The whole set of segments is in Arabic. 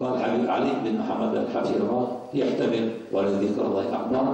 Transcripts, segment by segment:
قال علي بن محمد الحفيظ يحتمل ولذكر الله أكبر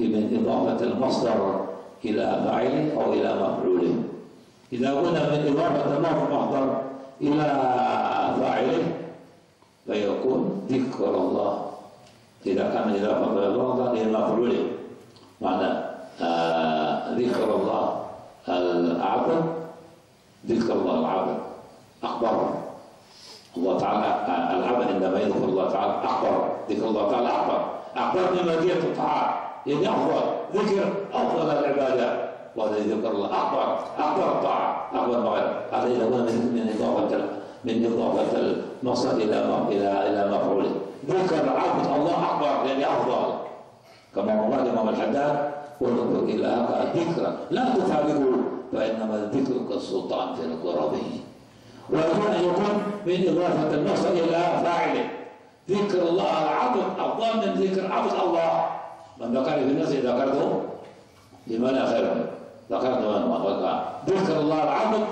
من إضافة المصدر إلى فاعله أو إلى مفعوله. إذا قلنا من إضافة المصدر إلى فاعله فيكون ذكر الله. إذا كان إضافة المصدر إلى مفعوله معنى آه ذكر الله العبد ذكر الله العبد أخبر الله تعالى العبد عندما يذكر الله تعالى أخبر ذكر الله تعالى أخبر أخبر بما جئت الطاعات. يعني أفضل ذكر أفضل العبادات وهذا ذكر الله أكبر أكبر الطاعة أكبر ما هذا إذا من من إضافة من إضافة المصدر إلى إلى إلى مفعوله ذكر عبد الله أكبر يعني أفضل. كما قال الإمام الحداد ونذكر إلهك ذكرا لا تفارقه فإنما الذكر كالسلطان في القربه ويكون يكون من إضافة المصدر إلى فاعله ذكر الله العبد أفضل من ذكر عبد الله من ذكر في الناس ذكرته لمن خير ذكرته من ذكر الله العبد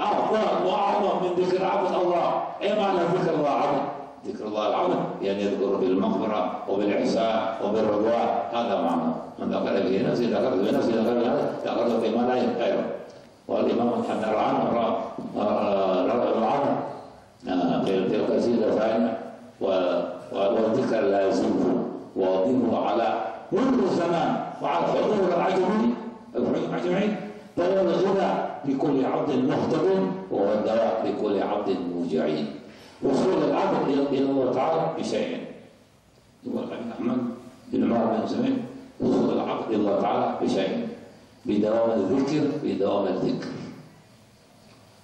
أفضل وأعظم من ذكر عبد الله أي معنى ذكر الله عبد ذكر الله العبد يعني يذكر بالمغفرة وبالإحسان وبالرضوان هذا معنى من ذكر في نفسه ذكر في نفسه ذكر نفسه ذكر في ما لا غيره والإمام محمد رعان رعان في القصيدة الثانية والذكر لازمه واضمه على كل الزمان وعلى حضور العجمي العجمي فهو الغنى لكل عبد مهتد وهو الدواء لكل عبد موجعين وصول العبد إلى الله تعالى بشيء. يقول أحمد بن عمر بن سمين وصول العبد إلى الله تعالى بشيء. بدوام الذكر بدوام الذكر.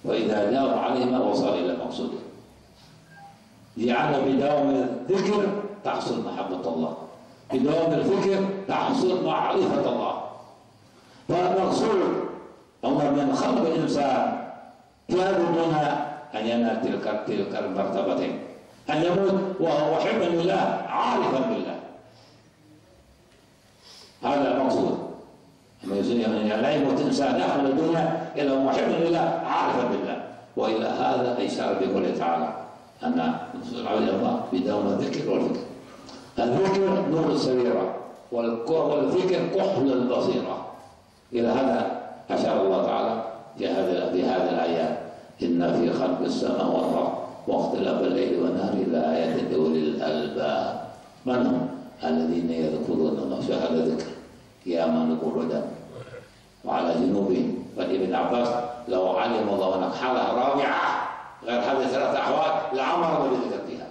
وإذا داوم عليهما وصل إلى مقصوده جعل بدوام الذكر تحصل محبة الله. بدوام الفكر تحصل معرفة الله. فالمقصود الله من خلق الإنسان منها أن ينال تلك تلك المرتبتين. أن يموت وهو محبا لله عارفا بالله هذا المقصود يعني لا يموت انسان داخل الدنيا إلا محب لله عارفا بالله. وإلى هذا أشار بقوله تعالى أن العبد الله بدون الذكر والفكر الذكر نور السريره والذكر كحل البصيرة. إلى هذا أشار الله تعالى في هذا في هذه الآيات. إن في خلق السماء والارض واختلاف الليل والنهار لايات لاولي الالباب من هم الذين يذكرون الله شهاده ذكر قياما قعودا وعلى جنوبهم. ابن عباس لو علم الله انك حاله رابعة غير هذه الثلاث أحوال لعمر بذكر فيها.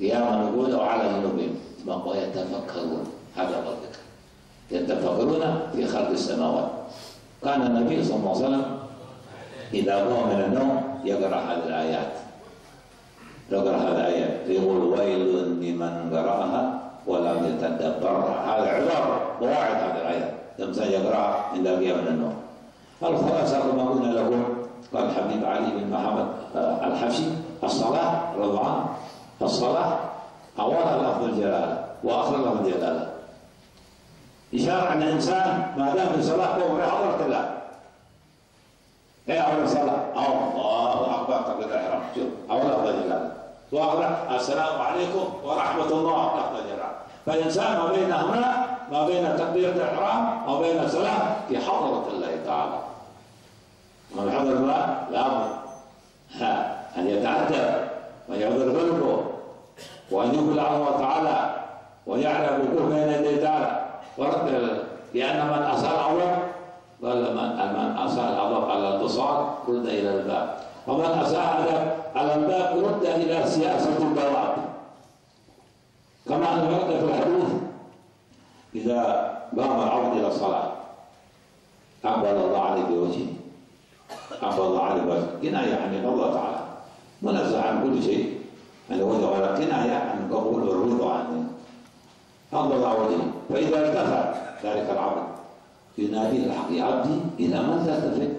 قياما قعودا وعلى جنوبهم ويتفكرون هذا هو الذكر. يتفكرون في خلق السماوات. كان النبي صلى الله عليه وسلم إذا قام من النوم يقرأ هذه الآيات. يقرأ هذه الآيات. يقول ويل لمن قرأها ولم يتدبرها. هذا عذر مواعظ هذه الآيات. الإنسان يقرأها عند القيام من النوم. الخلاصة كما قلنا لكم قال الحبيب علي بن محمد آه، الحفشي الصلاة رضوان الصلاة أولا لفظ الجلالة وآخر لفظ الجلالة إشارة أن الإنسان ما دام في صلاة فهو في حضرة الله. إيه أول صلاة الله أكبر تقبل الإحرام شوف أول لفظ الجلالة وآخر السلام عليكم ورحمة الله لفظ الجلالة فالإنسان ما بينهما ما بين تكبيرة الإحرام وبين الصلاة في حضرة الله تعالى. من حضر الله لابد أن يتأدب ويعذر قلبه وأن يقبل على الله تعالى ويعرف وقوف بين يدي تعالى. لأن من أسأل الله قال من أسأل الله على الاتصال رد إلى الباب. ومن أساء على الباب رد إلى سياسة البواب. كما أن ورد في الحديث إذا قام العبد إلى الصلاة أقبل الله عليه بوجهه أقبل الله عليه بوجهه. كناية عن الله تعالى منزه عن كل شيء يعني وجه ولا كناية عن قبول والرضا عنه أقبل وجهه. فإذا التفت ذلك العبد ينادي الحق عبدي إلى من تلتفت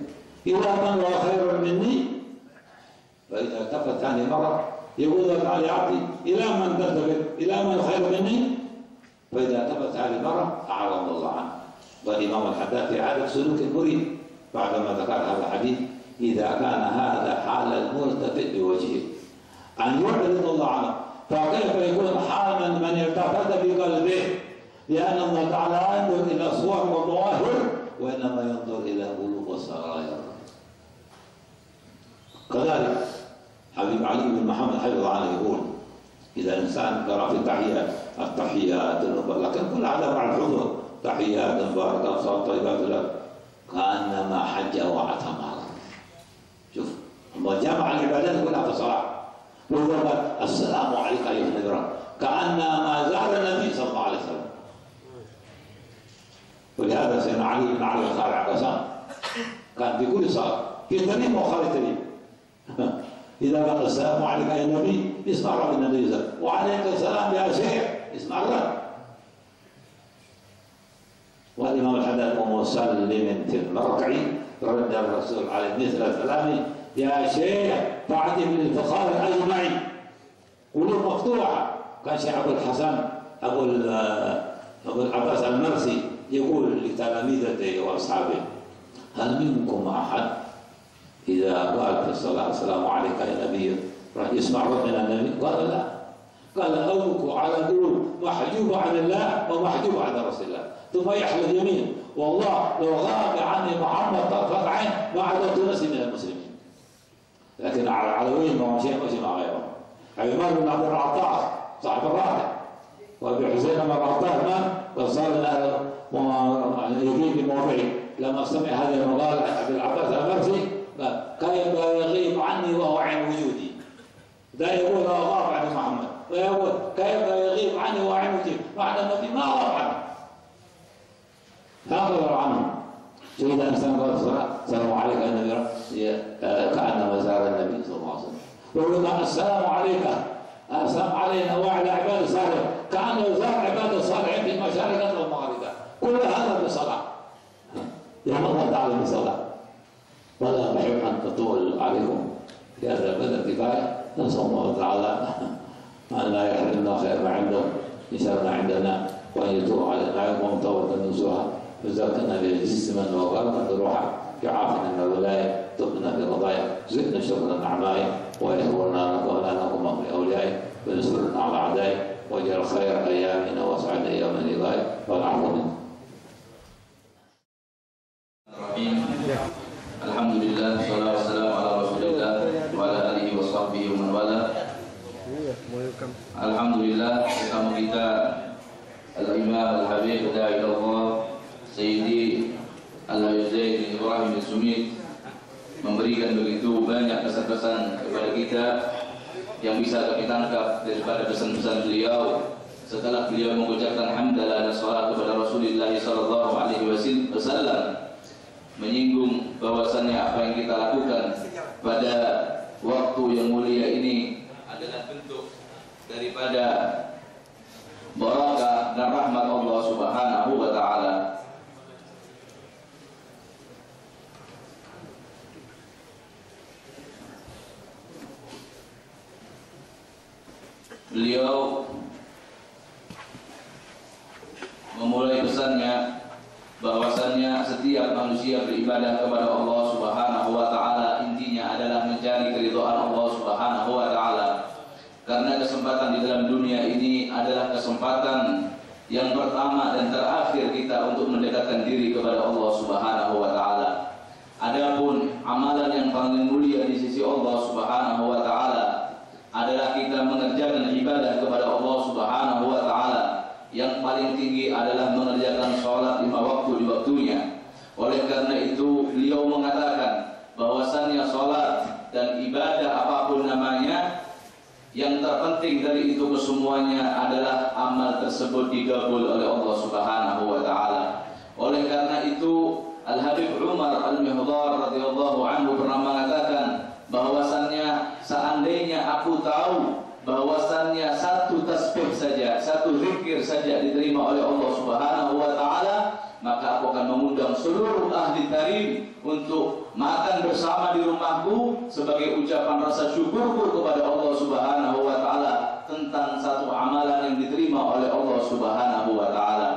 إلى من هو خير مني؟ فإذا التفت ثاني مرة يقول تعالى عبدي إلى من تلتفت؟ إلى من خير مني؟ فإذا ثبت هذه المرة أعرض الله عنه. والإمام الحداد في عادة سلوك المريد بعدما ذكر هذا الحديث إذا كان هذا حال الملتفت بوجهه. أن يعرض الله عنه. فكيف يكون حال من من التفت بقلبه؟ لأن الله تعالى ينظر إلى صور وظواهر وإنما ينظر إلى قلوب وسرائر. كذلك حبيب علي بن محمد حفظ عنه يقول إذا الإنسان قرأ في التحيات التحيات لكن كل هذا مع الحضور تحيات مباركة صلاة طيبات لك كأنما حج واعتمر شوف الله جمع العبادات كلها في الصلاة السلام عليك أيها النبي كأنما زار النبي صلى الله عليه وسلم. ولهذا سيدنا علي بن علي قال عباسان كان في كل صلاة. في تميم وخارج تميم إذا قال السلام عليك يا نبي اسمع رب النبي صلى وعليك السلام يا شيخ اسمع الرب والإمام الحداد ومسلم في المركع رد الرسول عليه مثل كلامه يا شيخ فاعتب للفخار أجمعين. قلوب مفتوحة. كان شيخ أبو الحسن أبو أبو العباس المرسي يقول لتلاميذته وأصحابه هل منكم أحد إذا في الصلاة السلام عليك يا نبي. راح يسمع ربنا النبي قال لا. قال أوك على قول محجوب عن الله ومحجوب عن رسول الله. ثم يحلف يمين. والله لو غاب عني محمد طرفة عين ما عدت نفسي من المسلمين. لكن على العلويين ما شيء ماشي مع غيره عمر بن عبد العطار صاحب الراتب. وأبي حسين بن العطار من وصار يجيب بموضعي لما سمع هذه المقال ابي العباس المرسي يغيب عني وهو عين وجودي؟ ده يقول هو غاب عن محمد. ويقول كيف يغيب عني وهو عين وجودي؟ معنى النبي ما غاب عنه. هكذا عنه. شهد الانسان قال السلام عليك يا النبي كأنما زار النبي صلى الله عليه وسلم. ويقول السلام عليك. السلام علينا وعلى عباد الصالح كانه زار عباد الصالحين في مشارق والمغارب كل هذا بصلاة. يا الله تعالى بصلاة. ولا بحب أن تطول عليكم في هذا البلد كفايه نسأل الله تعالى أن لا يحرمنا خير ما عنده يسرنا عندنا وأن يتوب علينا. يوم توبه نصوحا وزكنا بجسما وغرقا بروحا يعافنا من الولاية تبنا برضايا زدنا شكرا نعمائي ويهورنا لنا نقوم من اوليائي ونصرنا على أعدائي واجعل خير أيامنا وأسعد أيام لقائي والعفو منك Alhamdulillah bersama kita Al-Imam Al-Habib Da'i Allah Sayyidi Al-Zaid Ibrahim bin Sumit memberikan begitu banyak pesan-pesan kepada kita yang bisa kami tangkap daripada pesan-pesan beliau. Setelah beliau mengucapkan hamdalah dan salat kepada Rasulullah saw menyinggung bahwasannya apa yang kita lakukan pada waktu yang mulia ini adalah bentuk daripada barakah dan rahmat Allah Subhanahu wa taala. Beliau memulai pesannya bahwasannya setiap manusia beribadah kepada Allah Subhanahu wa taala intinya adalah mencari keridhaan Allah Subhanahu wa taala. Karena kesempatan di dalam dunia ini adalah kesempatan yang pertama dan terakhir kita untuk mendekatkan diri kepada Allah Subhanahu wa taala. Adapun amalan yang paling mulia di sisi Allah Subhanahu wa taala adalah kita mengerjakan ibadah kepada Allah Subhanahu wa taala yang paling tinggi adalah mengerjakan sholat lima waktu di waktunya. Oleh karena itu beliau mengatakan bahwasannya sholat dan ibadah apa pun namanya yang terpenting dari itu kesemuanya adalah amal tersebut digabul oleh Allah Subhanahu wa taala. Oleh karena itu Al Habib Umar Al Mihdar radhiyallahu anhu pernah mengatakan bahwasannya seandainya aku tahu bahwasannya satu tasbih saja, satu zikir saja diterima oleh Allah Subhanahu mengundang seluruh ahli tarim untuk makan bersama di rumahku sebagai ucapan rasa syukurku kepada Allah Subhanahu wa taala tentang satu amalan yang diterima oleh Allah Subhanahu wa taala.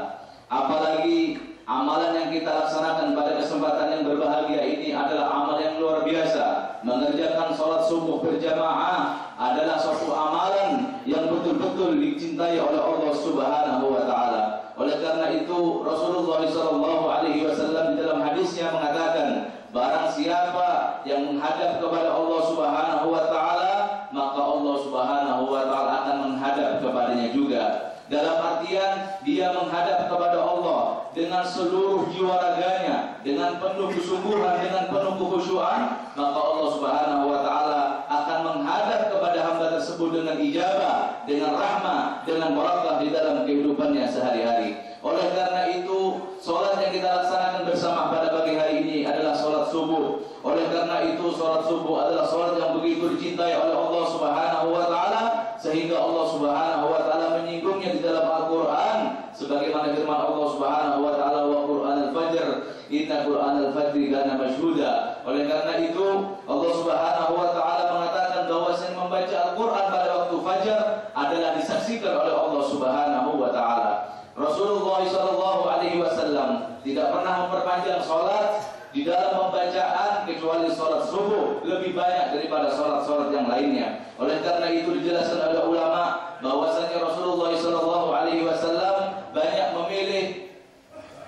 Apalagi amalan yang kita laksanakan pada kesempatan yang berbahagia ini adalah amal yang luar biasa mengerjakan sholat subuh berjamaah adalah suatu amalan yang betul-betul dicintai oleh Allah Subhanahu wa taala. Oleh karena itu Rasulullah sallallahu alaihi wasallam dalam hadisnya mengatakan, barang siapa yang menghadap kepada Allah Subhanahu wa taala, maka Allah Subhanahu wa taala akan menghadap kepadanya juga. Dalam artian dia menghadap kepada Allah dengan seluruh jiwa raganya, dengan penuh kesungguhan, dengan penuh kekhusyuan, maka Allah Subhanahu wa taala akan menghadap kepada hamba tersebut dengan ijabah, dengan rahmah, dengan barakah di dalam kehidupannya sehari-hari. Oleh karena itu, solat yang kita laksanakan bersama pada pagi hari ini adalah solat subuh. Oleh karena itu, solat subuh adalah solat yang begitu dicintai oleh Allah Subhanahu wa taala sehingga Allah Subhanahu wa taala menyinggungnya di dalam Al-Qur'an sebagaimana firman Allah Subhanahu wa taala wa Qur'an al-fajr inna Qur'an al-fajr kana mashhuda oleh karena itu Allah Subhanahu wa taala mengatakan bahwa membaca Al-Qur'an pada waktu fajar adalah disaksikan oleh Allah Subhanahu wa taala Rasulullah sallallahu alaihi wasallam tidak pernah memperpanjang salat di dalam pembacaan kecuali sholat subuh lebih banyak daripada sholat-sholat yang lainnya. Oleh karena itu dijelaskan oleh ulama bahwasanya Rasulullah Shallallahu Alaihi Wasallam banyak memilih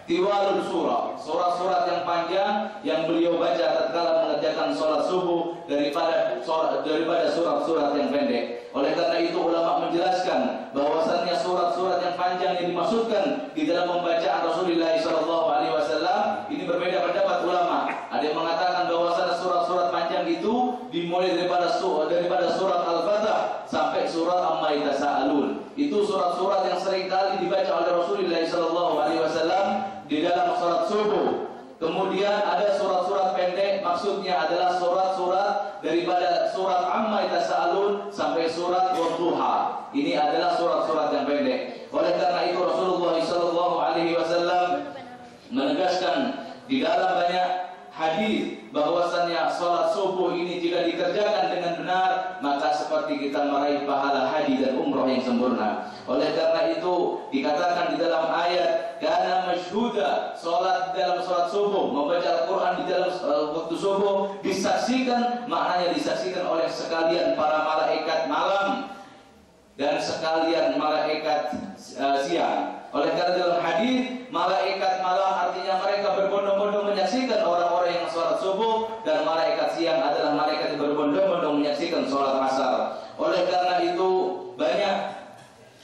tiwalul surah, surat-surat yang panjang yang beliau baca tatkala mengerjakan sholat subuh daripada daripada surat-surat yang pendek. Oleh karena itu ulama menjelaskan bahwasannya surat-surat yang panjang yang dimaksudkan di dalam pembacaan Rasulullah Shallallahu Alaihi Wasallam ini berbeda pendapat ulama. Ada yang mengatakan bahwasanya surat-surat panjang itu dimulai daripada daripada surat Al-Fatah sampai surat Amma Yatasaalun. Itu surat-surat yang sering kali dibaca oleh Rasulullah Shallallahu Alaihi Wasallam di dalam surat subuh. Kemudian ada surat-surat pendek, maksudnya adalah surat-surat daripada surat Amma Yatasaalun sampai surat Wadduha. Ini adalah surat-surat yang pendek. Oleh karena itu Rasulullah Wasallam menegaskan di dalam banyak bahwasannya sholat subuh ini jika dikerjakan dengan benar maka seperti kita meraih pahala haji dan umroh yang sempurna. Oleh karena itu dikatakan di dalam ayat karena masyhuda sholat dalam sholat subuh membaca Al-Quran di dalam uh, waktu subuh disaksikan maknanya disaksikan oleh sekalian para malaikat malam dan sekalian malaikat uh, siang. Oleh karena dalam hadis malaikat malam artinya mereka berbondong-bondong menyaksikan yang subuh dan malaikat siang adalah malaikat yang berbondong-bondong menyaksikan sholat asar. Oleh karena itu banyak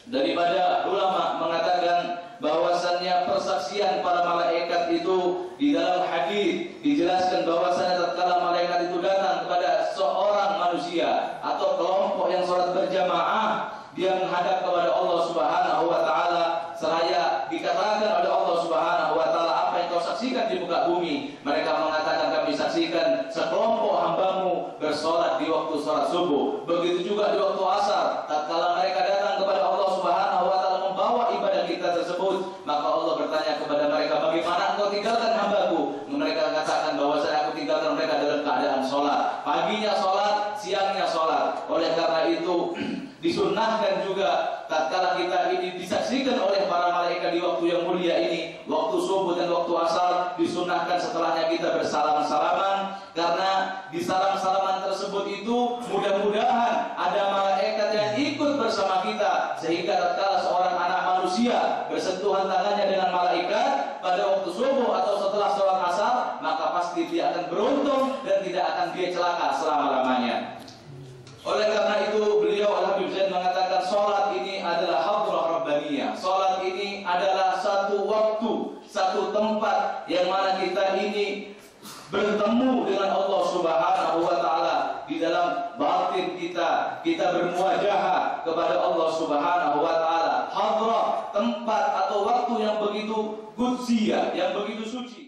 daripada ulama mengatakan bahwasannya persaksian para malaikat itu di dalam hadis dijelaskan bahwasannya tatkala malaikat itu datang kepada seorang manusia atau kelompok yang sholat berjamaah dia menghadap kepada Allah Subhanahu wa taala seraya dikatakan oleh Allah Subhanahu wa taala apa yang kau saksikan di muka bumi mereka mengatakan kami saksikan sekelompok hambamu bersolat di waktu salat subuh. Begitu juga di waktu asar tatkala mereka datang kepada Allah Subhanahu wa taala membawa ibadah kita tersebut maka Allah bertanya kepada mereka bagaimana engkau tinggalkan hambaku? Mereka katakan bahwa saya aku tinggalkan mereka dalam keadaan sholat. Paginya sholat siangnya sholat. Oleh karena itu disunnahkan juga tatkala kita ini disaksikan oleh para malaikat di waktu yang mulia ini waktu subuh dan waktu asar disunnahkan setelahnya kita bersalam-salaman. Karena di salam-salaman tersebut itu mudah-mudahan ada malaikat yang ikut bersama kita. Sehingga tatkala seorang anak manusia bersentuhan tangannya dengan malaikat pada waktu subuh atau setelah sholat asar maka pasti dia akan beruntung dan tidak akan dia celaka selama-lamanya oleh karena itu beliau Al-Habib Zain mengatakan sholat ini adalah hadrah rabbaniyah. Sholat ini adalah satu waktu, satu tempat yang mana kita ini bertemu dengan Allah Subhanahu wa taala di dalam batin kita kita bermuajahah kepada Allah Subhanahu wa taala. Hadrah tempat atau waktu yang begitu kudsiyah yang begitu suci